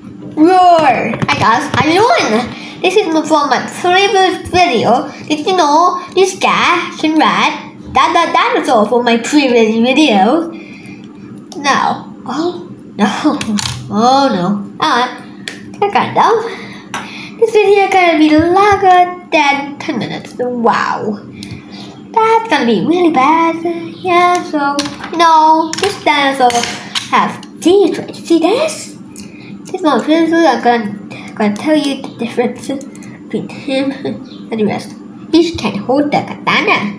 Roar! Hi guys, I'm doing? This is from my previous video. Did you know this guy can ride that, that dinosaur from my previous video? No. Oh, no. Oh, no. Alright. I got down. This video gonna be longer than 10 minutes. Wow. That's gonna be really bad. Yeah, so, you know, this dinosaur has teeth. See this? This one, this I'm gonna, tell you the difference between him and the rest. He can hold the katana.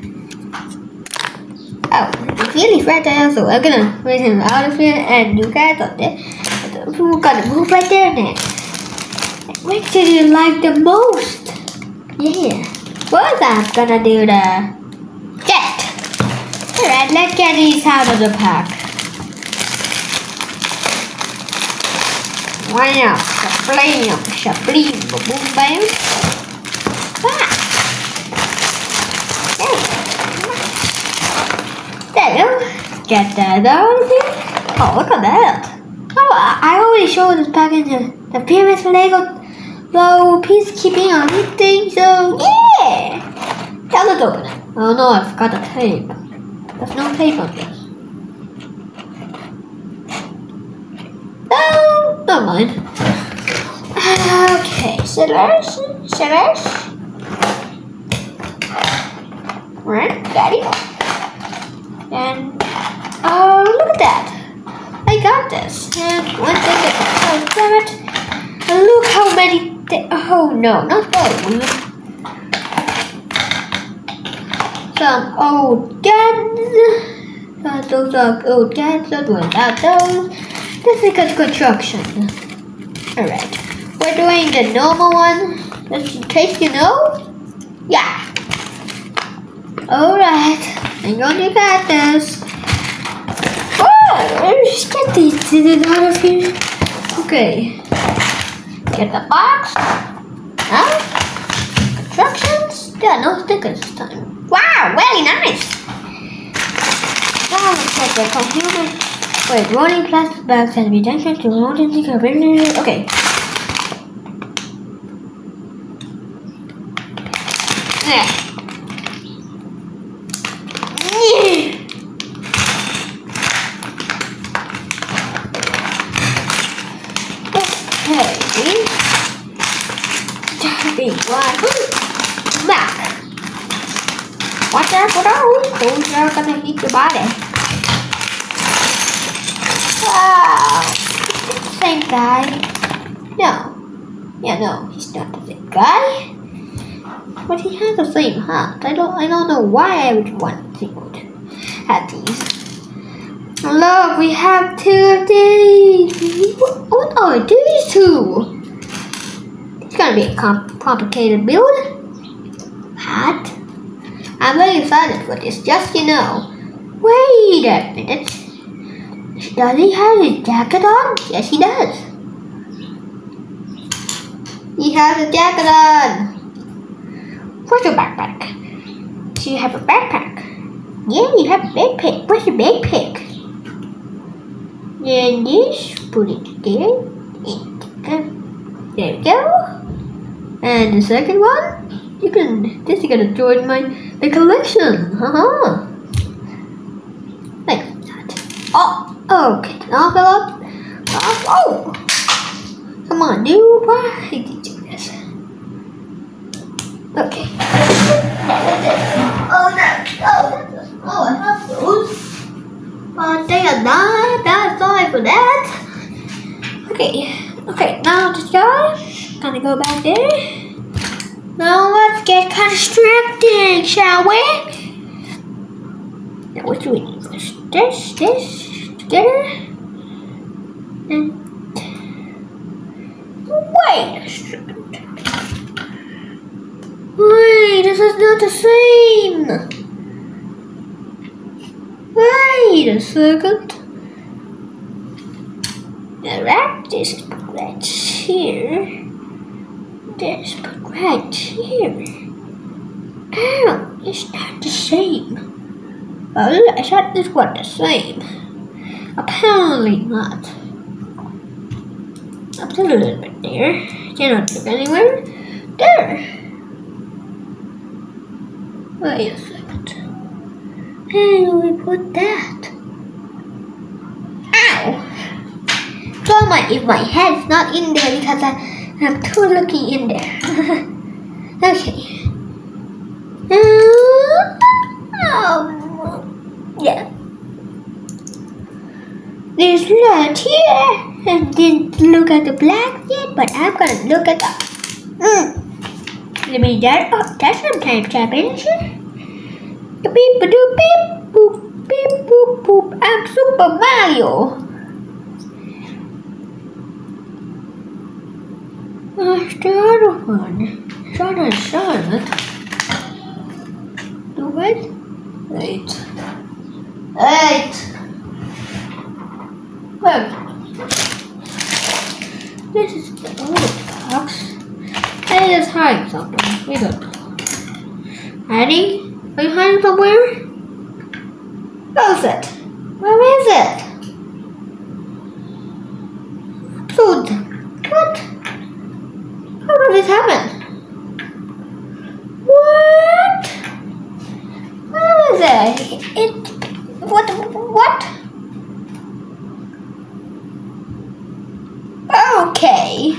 Oh, it's really fragile, so I'm gonna raise him out of here and you guys on there. We're gonna move right there now. Which did you like the most? Yeah. Well, I'm gonna do the jet. Alright, let's get these out of the pack. Wow, shablam, shablim, boom, bam. Ah. There you. Get that out of here. Oh, look at that. Oh, I already showed this package the, previous Lego low peacekeeping on this thing, so yeah. Now let's open it. Oh no, I forgot the tape. There's no tape on this. Oh, never mind. Okay, scissors, scissors. Right, daddy. And oh, look at that! I got this. And one thing that I damn it. Look how many. Oh no, not those. Some old guns. Uh, those are old guns. That without those. This is good construction. Alright. We're doing the normal one. Just in case you know. Yeah. Alright. I'm gonna get this. Oh, let's get these scissors out of here. Okay. Get the box. Now, instructions. There are no stickers this time. Wow, very nice. Now let's get the computer. Wait, rolling plastic bags and retention to emergency coverage. Okay. Yeah. Okay. Big one. Watch out for those. Those are gonna hit your body. Wow. Same guy. No. Yeah, no, he's not the same guy. But he has the same hat. I don't I don't know why everyone would have these. Look, we have two of these. What, what are these two? It's gonna be a com complicated build. Hat. I'm very excited for this, just you know. Wait a minute. Does he have his jacket on? Yes, he does. He has a jacket on. Where's your backpack? Do you have a backpack? Yeah, you have a backpack. Where's your backpack? Then this, put it there. And there we go. And the second one, you can, this is gonna join my, my collection. Haha. Like that. Oh, okay. Now fill up. Oh, oh. Come on, dude. Why did you do this? Okay. Oh no! Oh, oh, I have those. But they are not that sorry for that. Okay, okay, now this guy. Gonna go back there. Now let's get constructing, shall we? Now what do we need first? This, this, together. And hmm. wait a second. Wait, this is not the same. Wait a second. Alright, this is put right here. This right here. Oh, it's not the same. Well, I thought this was the same. Apparently not. up to a little bit there. Cannot look anywhere. There. Wait a second. Where do we put that? Ow! So my if my head's not in there because I, am too looking in there. okay. Um, yeah. There's light here. I didn't look at the black yet, but I'm gonna look at the. Mm. Let me that. Oh, that's some time travel, isn't it? Beep, doop, beep, boop, beep, boop, boop. I'm Super Mario. Where's the other one? And son. Do what? Eight. Eight. Well, this is the old box. And it's hiding something. We don't know. Hiding? Are you hiding somewhere? Where's it? Where is it? Food. What? How did this happen? What? Where is it? It. What? What? Okay.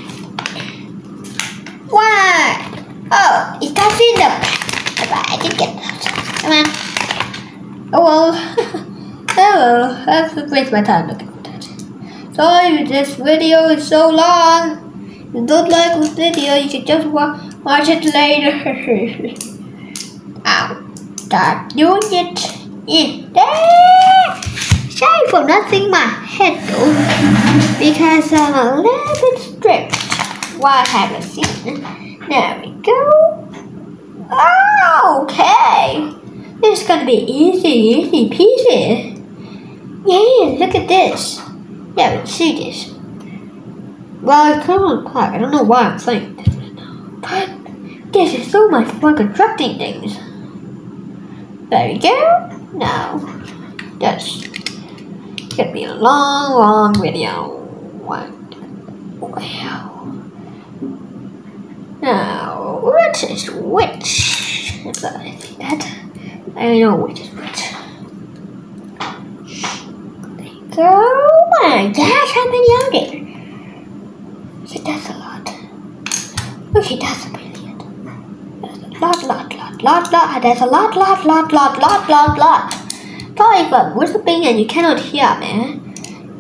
What? Oh, it does in the I did get that. Come on. Oh well. oh well. I have to my time looking for that. Sorry this video is so long. If you don't like this video, you can just wa watch it later. Ow. Start doing it. Yeah. Sorry for not seeing my head though. Because I'm a little bit strict. What have I seen? There we go. Oh, okay. This is gonna be easy, easy peasy. Yeah, look at this. Yeah, we see this. Well, it's kind of clock. I don't know why I'm saying this. But this is so much fun constructing things. There we go. Now, that's gonna be a long, long video. What? Wow. Now, what is which? I see that, I know which is which. There you go. Oh my gosh, many are there? Okay, that's a lot. Oh, that's brilliant. There's a lot, lot, lot, lot, lot. There's a lot, lot, lot, lot, lot, lot, lot. Sorry if I'm whispering and you cannot hear me.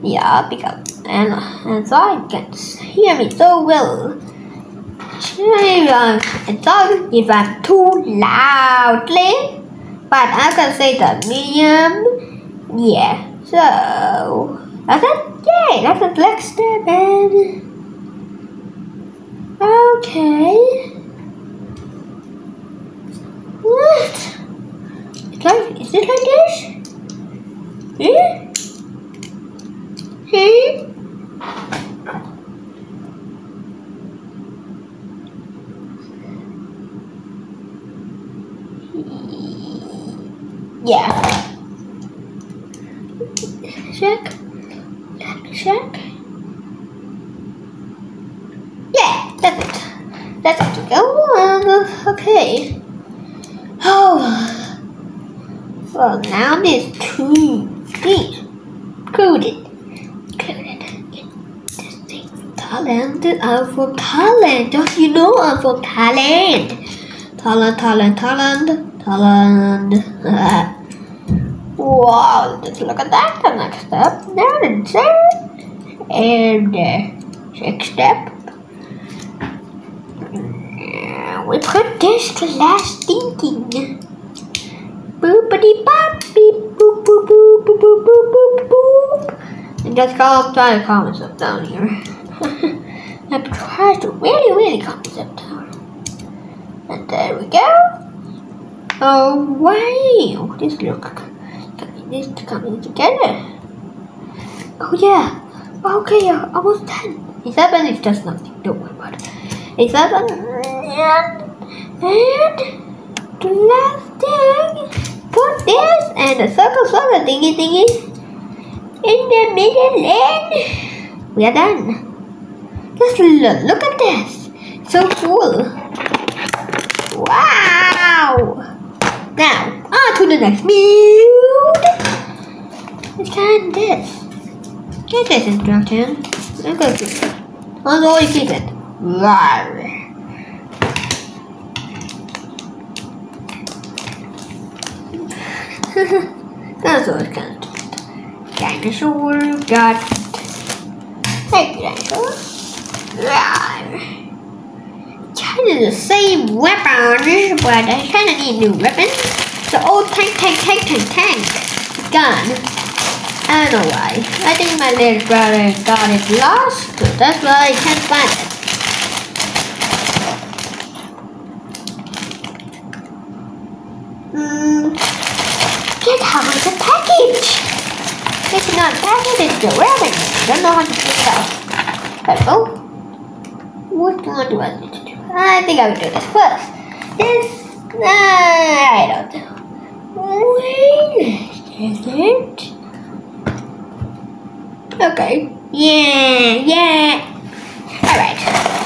Yeah, because and, and so I can hear me so well. If I'm, if I'm too loudly, but I can say the medium. Yeah, so that's it. Yay, that's a black step and okay. What? It's like, is it like this? Hmm? Hmm? Yeah. Check. Let me check. Yeah, that's it. That's it. Oh, okay. Oh. Well, now there's two things. Coded. Coded. This thing from Thailand. I'm from Thailand. Don't you know I'm from Thailand? Thailand, Thailand, Thailand. Thailand. Wow, just look at that. The next step. There there. And uh, next step. We put this to last thinking. Boopity bop beep boop boop boop boop boop boop boop boop. And call try to calm myself down here. I try to really really calm myself down. And there we go. Oh wow! This look this coming together. Oh yeah. Okay, uh, almost done. Eleven is just nothing. Don't worry about it. Eleven and and the last thing. Put this and the circle circle thingy thingy in the middle and we are done. Just look, look at this. So cool. Wow. Now, on to the next build. Let's try this. Get this instruction. I'm going to. Although you keep it. Rawr. That's what it's kind of. Dinosaur got. Hey, dinosaur. Rawr. Kind of the same weapon, but I kind of need new weapons. The old tank, tank, tank, tank, tank gun. I don't know why. I think my little brother got it lost. That's why I can't find it. Hmm. Get out of the package! It's not package, it's the rabbit. I don't know how to take it out. What do I do? I think I will do this first. This, I don't know. Wait a second. Okay. Yeah, yeah. Alright.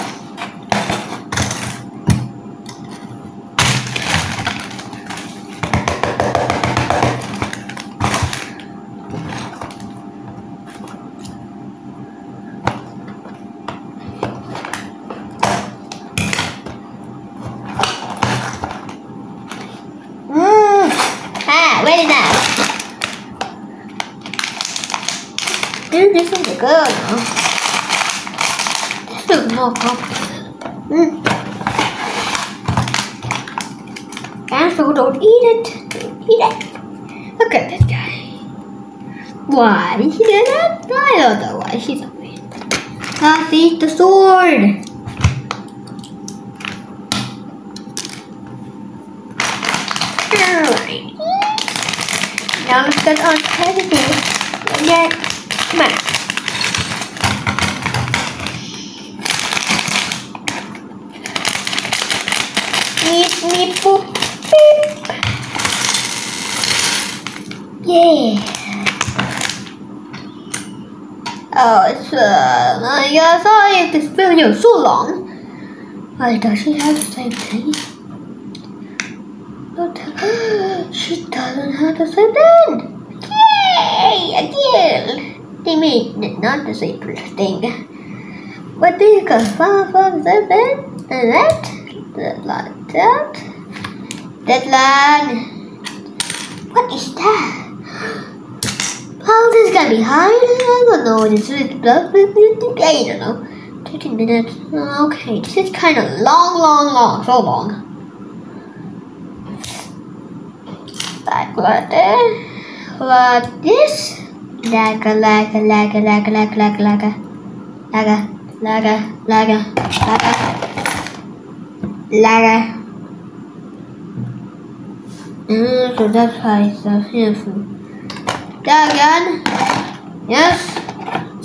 Mm. Dinosaur, don't eat it. Eat it. Look at this guy. Why did he do that? I don't know why. He's a weird. Ah, eat the sword. Alright. Now let's get on to Yeah. Come on. Meep, meep, boop, beep. Yeah. Oh, it's uh, I guess if this video so long. Why does she have the same thing? She doesn't have the same thing. Yay! Again! They made not the same thing. What do you call far from the bed? And that? That like that? That line. What is that? How this gonna be high? I don't know. This is I don't know. 13 minutes. Okay, this is kind of long, long, long. So long. Like what this? What this? Laga, laga, laga, laga, laga, laga, laga. Laga, laga, laga, laga. Laga. Mm, so that's how it's so beautiful. Again. Yes.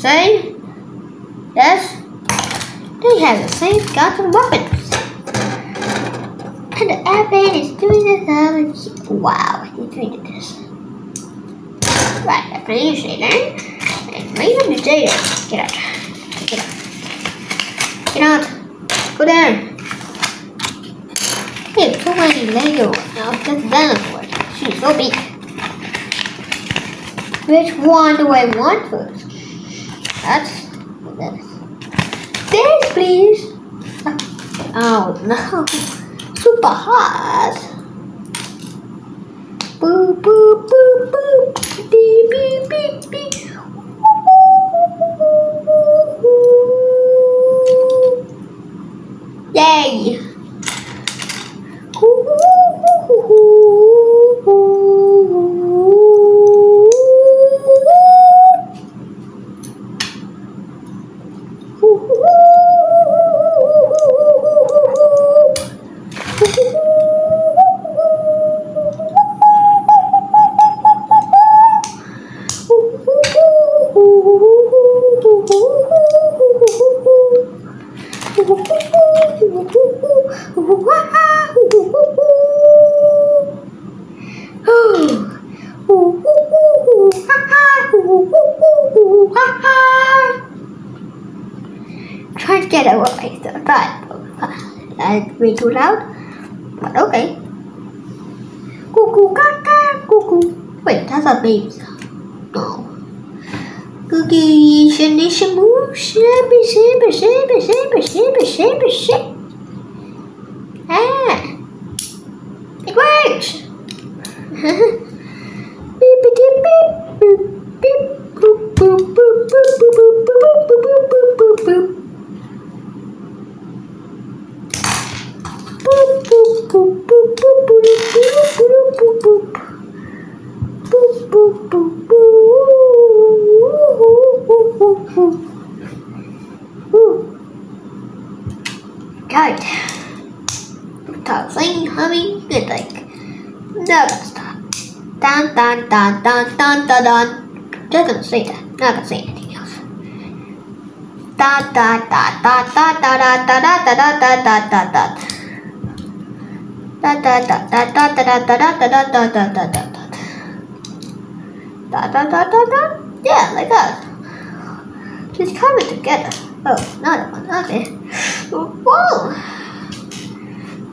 Same. Yes. They have the same and weapons. And the airplane is doing this. other- Wow, he's doing this. Right, I'm gonna use Shader. And maybe use Shader. Get out. Get out. Get out. Go there. Hey, too many Lego. Now that's dinosaur. She's so big. Which one do I want first? That's this. This, please. Oh no. Super hot. Boop boop boop boop. Beep beep beep beep. Yay! Get away. So but that's way too loud. But okay. Cuckoo, caca, cuckoo. Wait, that's a baby. No. Cookie, shimmy, shamoo, shimmy, shimmy, shimmy, shimmy, shimmy, shimmy, shimmy. Dun. Just gonna say that. Not gonna say anything else. Da da da da da da da da da da da da da da da. Da da da da da. Yeah, like that. Just coming together. Oh, another one. Okay. Whoa.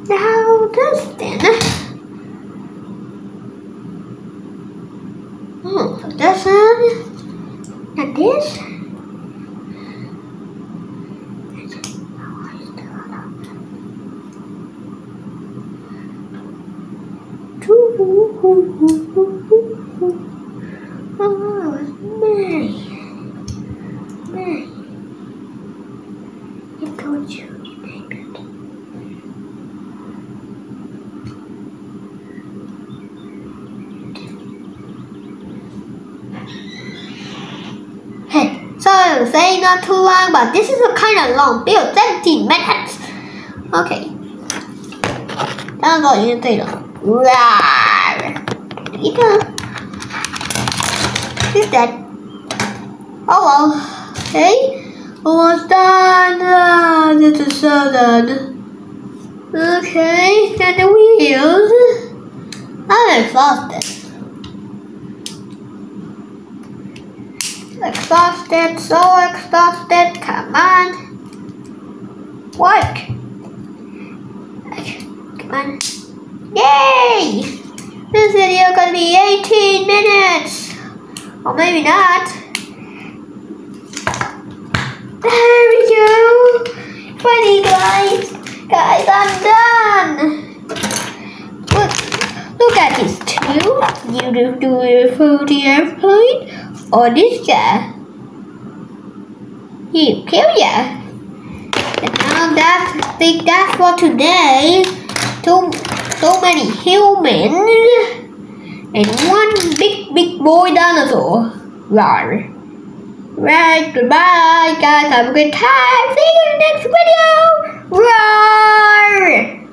Now this then. Hmm, oh, put this on. And this. Ooh, ooh, ooh, but this is a kind of long build, 17 minutes. Okay. 这样做已经对了。哇！一个。He's dead. Oh well. Hey, almost done. Ah, this is so done. Okay, and the wheels. I'm exhausted. Exhausted, so exhausted. Come on. Work. Come on. Yay! This video gonna be 18 minutes. Or maybe not. There we go. Funny guys. Guys, I'm done. Look, look at these two. You do do for the airplane or this guy. He kill ya. And now that's I think that's for today. So so many humans and one big big boy dinosaur. Rawr. Right, goodbye guys, have a good time. See you in the next video. Roar!